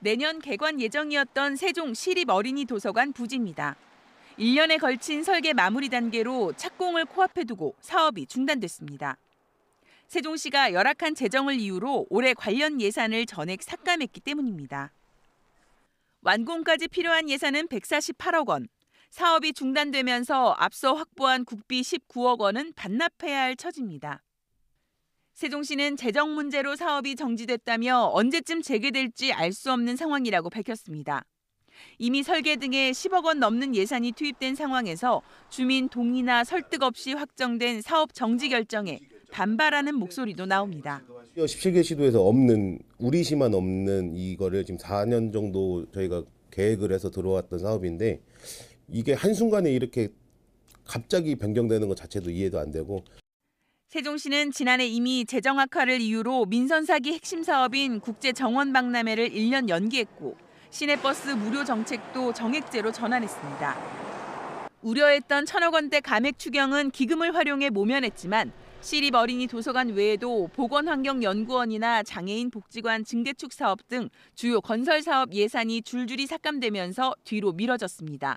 내년 개관 예정이었던 세종 시립 어린이 도서관 부지입니다. 1년에 걸친 설계 마무리 단계로 착공을 코앞에 두고 사업이 중단됐습니다. 세종시가 열악한 재정을 이유로 올해 관련 예산을 전액 삭감했기 때문입니다. 완공까지 필요한 예산은 148억 원. 사업이 중단되면서 앞서 확보한 국비 19억 원은 반납해야 할 처지입니다. 세종시는 재정 문제로 사업이 정지됐다며 언제쯤 재개될지 알 수 없는 상황이라고 밝혔습니다. 이미 설계 등에 10억 원 넘는 예산이 투입된 상황에서 주민 동의나 설득 없이 확정된 사업 정지 결정에 반발하는 목소리도 나옵니다. 17개 시도에서 없는 우리 시만 없는 이거를 지금 4년 정도 저희가 계획을 해서 들어왔던 사업인데 이게 한순간에 이렇게 갑자기 변경되는 것 자체도 이해도 안 되고 세종시는 지난해 이미 재정 악화를 이유로 민선 사기 핵심 사업인 국제 정원 박람회를 1년 연기했고 시내버스 무료 정책도 정액제로 전환했습니다. 우려했던 천억 원대 감액 추경은 기금을 활용해 모면했지만 시립 어린이 도서관 외에도 보건환경연구원이나 장애인 복지관 증대축 사업 등 주요 건설 사업 예산이 줄줄이 삭감되면서 뒤로 미뤄졌습니다.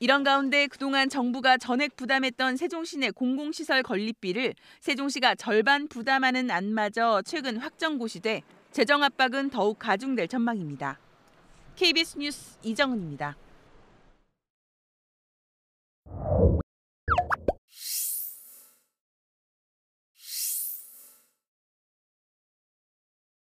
이런 가운데 그동안 정부가 전액 부담했던 세종시내 공공시설 건립비를 세종시가 절반 부담하는 안마저 최근 확정 고시돼 재정 압박은 더욱 가중될 전망입니다. KBS 뉴스 이정은입니다.